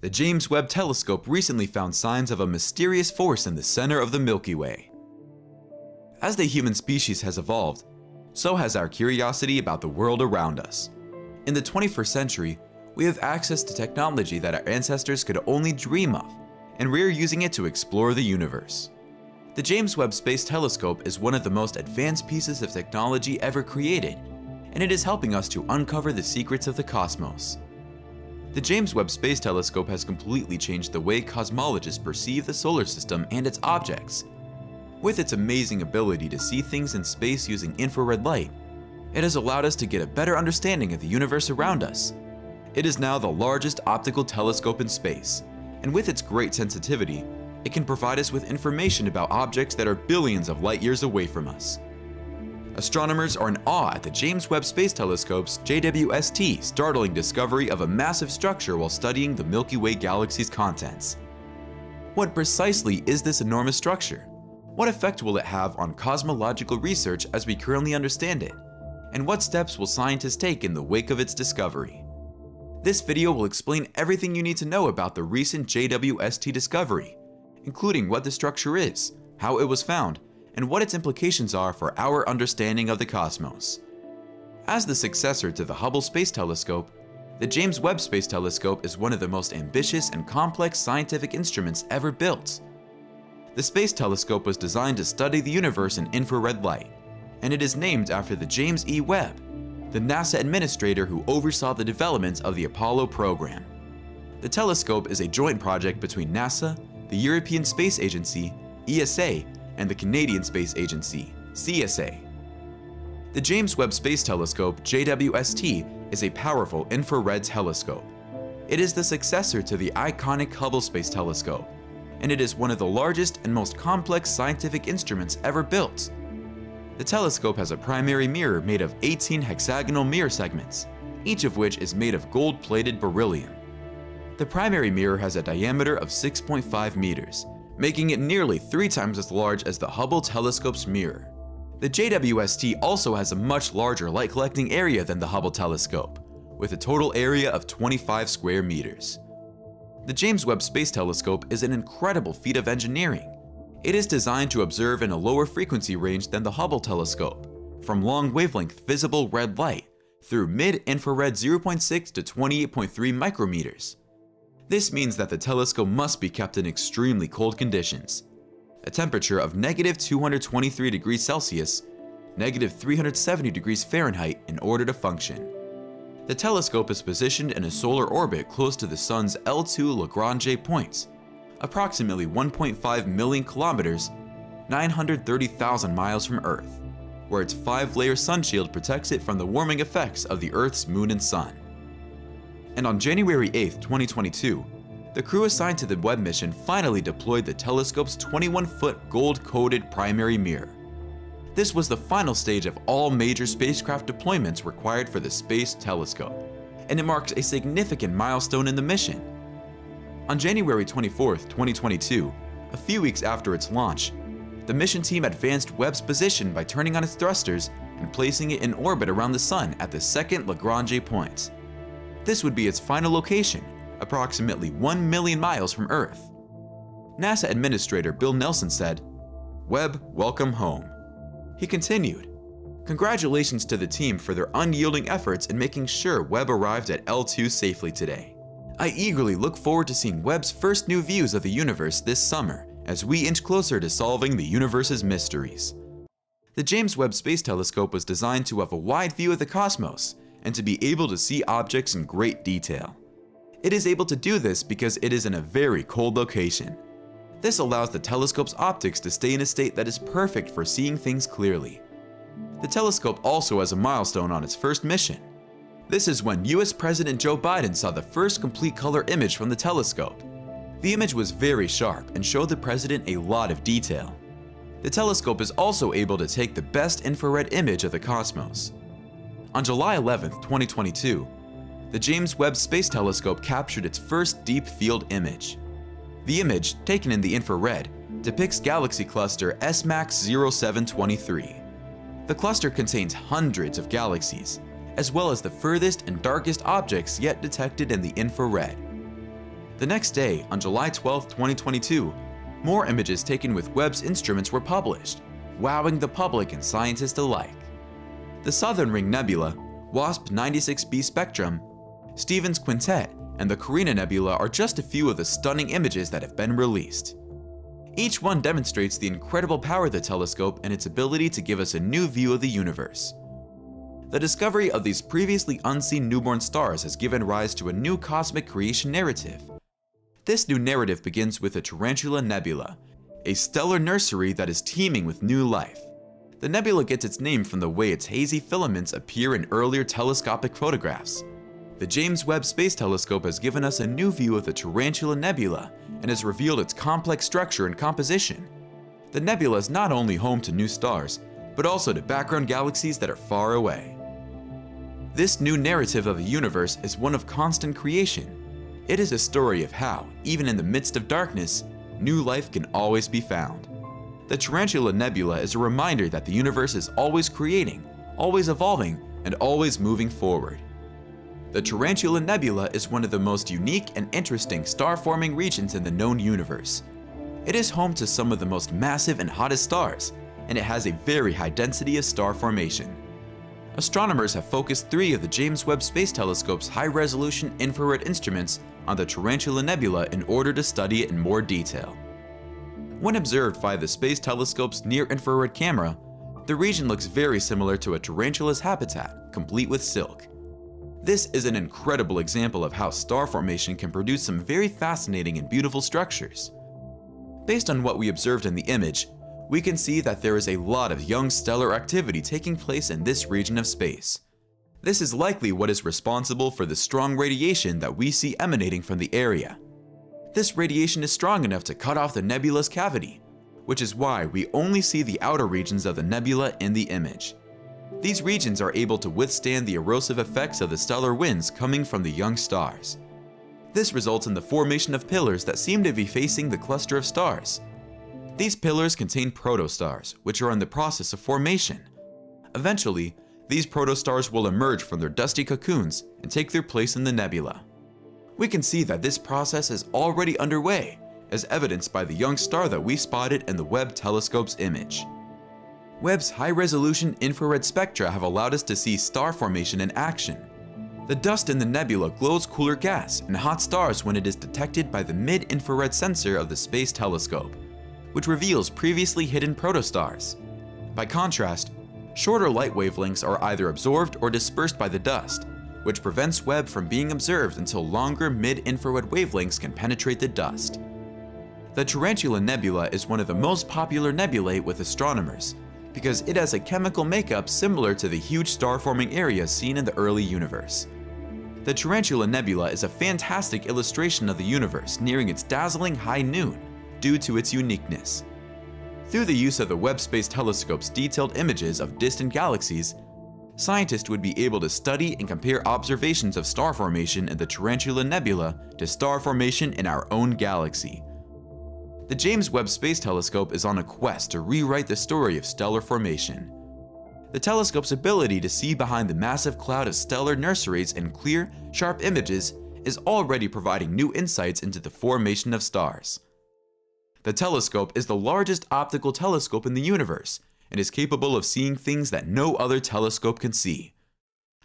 The James Webb Telescope recently found signs of a mysterious force in the center of the Milky Way. As the human species has evolved, so has our curiosity about the world around us. In the 21st century, we have access to technology that our ancestors could only dream of, and we're using it to explore the universe. The James Webb Space Telescope is one of the most advanced pieces of technology ever created, and it is helping us to uncover the secrets of the cosmos. The James Webb Space Telescope has completely changed the way cosmologists perceive the solar system and its objects. With its amazing ability to see things in space using infrared light, it has allowed us to get a better understanding of the universe around us. It is now the largest optical telescope in space, and with its great sensitivity, it can provide us with information about objects that are billions of light years away from us. Astronomers are in awe at the James Webb Space Telescope's JWST startling discovery of a massive structure while studying the Milky Way galaxy's contents. What precisely is this enormous structure? What effect will it have on cosmological research as we currently understand it? And what steps will scientists take in the wake of its discovery? This video will explain everything you need to know about the recent JWST discovery, including what the structure is, how it was found, and what its implications are for our understanding of the cosmos. As the successor to the Hubble Space Telescope, the James Webb Space Telescope is one of the most ambitious and complex scientific instruments ever built. The Space Telescope was designed to study the universe in infrared light, and it is named after the James E. Webb, the NASA administrator who oversaw the development of the Apollo program. The telescope is a joint project between NASA, the European Space Agency, ESA, and the Canadian Space Agency, CSA. The James Webb Space Telescope, JWST, is a powerful infrared telescope. It is the successor to the iconic Hubble Space Telescope, and it is one of the largest and most complex scientific instruments ever built. The telescope has a primary mirror made of 18 hexagonal mirror segments, each of which is made of gold-plated beryllium. The primary mirror has a diameter of 6.5 meters, making it nearly three times as large as the Hubble telescope's mirror. The JWST also has a much larger light collecting area than the Hubble telescope, with a total area of 25 square meters. The James Webb Space Telescope is an incredible feat of engineering. It is designed to observe in a lower frequency range than the Hubble telescope, from long wavelength visible red light through mid-infrared 0.6 to 28.3 micrometers. This means that the telescope must be kept in extremely cold conditions. A temperature of negative 223 degrees Celsius, negative 370 degrees Fahrenheit in order to function. The telescope is positioned in a solar orbit close to the Sun's L2 Lagrange points, approximately 1.5 million kilometers, 930,000 miles from Earth, where its five-layer sun shield protects it from the warming effects of the Earth's moon and sun and on January 8, 2022, the crew assigned to the Webb mission finally deployed the telescope's 21-foot gold-coated primary mirror. This was the final stage of all major spacecraft deployments required for the Space Telescope, and it marks a significant milestone in the mission. On January 24, 2022, a few weeks after its launch, the mission team advanced Webb's position by turning on its thrusters and placing it in orbit around the Sun at the second Lagrange point. This would be its final location, approximately 1 million miles from Earth. NASA Administrator Bill Nelson said, Webb, welcome home. He continued, Congratulations to the team for their unyielding efforts in making sure Webb arrived at L2 safely today. I eagerly look forward to seeing Webb's first new views of the universe this summer as we inch closer to solving the universe's mysteries. The James Webb Space Telescope was designed to have a wide view of the cosmos and to be able to see objects in great detail. It is able to do this because it is in a very cold location. This allows the telescope's optics to stay in a state that is perfect for seeing things clearly. The telescope also has a milestone on its first mission. This is when US President Joe Biden saw the first complete color image from the telescope. The image was very sharp and showed the president a lot of detail. The telescope is also able to take the best infrared image of the cosmos. On July 11, 2022, the James Webb Space Telescope captured its first deep field image. The image, taken in the infrared, depicts galaxy cluster SMACS 0723. The cluster contains hundreds of galaxies, as well as the furthest and darkest objects yet detected in the infrared. The next day, on July 12, 2022, more images taken with Webb's instruments were published, wowing the public and scientists alike. The Southern Ring Nebula, WASP 96b spectrum, Stephan's Quintet, and the Carina Nebula are just a few of the stunning images that have been released. Each one demonstrates the incredible power of the telescope and its ability to give us a new view of the universe. The discovery of these previously unseen newborn stars has given rise to a new cosmic creation narrative. This new narrative begins with the Tarantula Nebula, a stellar nursery that is teeming with new life. The nebula gets its name from the way its hazy filaments appear in earlier telescopic photographs. The James Webb Space Telescope has given us a new view of the Tarantula Nebula and has revealed its complex structure and composition. The nebula is not only home to new stars, but also to background galaxies that are far away. This new narrative of the universe is one of constant creation. It is a story of how, even in the midst of darkness, new life can always be found. The Tarantula Nebula is a reminder that the universe is always creating, always evolving, and always moving forward. The Tarantula Nebula is one of the most unique and interesting star-forming regions in the known universe. It is home to some of the most massive and hottest stars, and it has a very high density of star formation. Astronomers have focused three of the James Webb Space Telescope's high-resolution infrared instruments on the Tarantula Nebula in order to study it in more detail. When observed via the Space Telescope's near-infrared camera, the region looks very similar to a tarantula's habitat, complete with silk. This is an incredible example of how star formation can produce some very fascinating and beautiful structures. Based on what we observed in the image, we can see that there is a lot of young stellar activity taking place in this region of space. This is likely what is responsible for the strong radiation that we see emanating from the area. This radiation is strong enough to cut off the nebula's cavity, which is why we only see the outer regions of the nebula in the image. These regions are able to withstand the erosive effects of the stellar winds coming from the young stars. This results in the formation of pillars that seem to be facing the cluster of stars. These pillars contain protostars, which are in the process of formation. Eventually, these protostars will emerge from their dusty cocoons and take their place in the nebula. We can see that this process is already underway, as evidenced by the young star that we spotted in the Webb telescope's image. Webb's high-resolution infrared spectra have allowed us to see star formation in action. The dust in the nebula glows cooler gas and hot stars when it is detected by the mid-infrared sensor of the Space Telescope, which reveals previously hidden protostars. By contrast, shorter light wavelengths are either absorbed or dispersed by the dust, which prevents Webb from being observed until longer mid-infrared wavelengths can penetrate the dust. The Tarantula Nebula is one of the most popular nebulae with astronomers, because it has a chemical makeup similar to the huge star-forming areas seen in the early universe. The Tarantula Nebula is a fantastic illustration of the universe nearing its dazzling high noon due to its uniqueness. Through the use of the Webb Space Telescope's detailed images of distant galaxies, scientists would be able to study and compare observations of star formation in the Tarantula Nebula to star formation in our own galaxy, the James Webb Space Telescope is on a quest to rewrite the story of stellar formation. The telescope's ability to see behind the massive cloud of stellar nurseries in clear, sharp images is already providing new insights into the formation of stars. The telescope is the largest optical telescope in the universe and is capable of seeing things that no other telescope can see.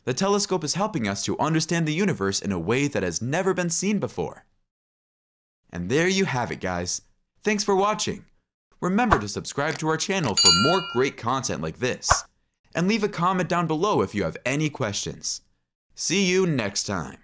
The telescope is helping us to understand the universe in a way that has never been seen before. And there you have it, guys. Thanks for watching. Remember to subscribe to our channel for more great content like this. And leave a comment down below if you have any questions. See you next time.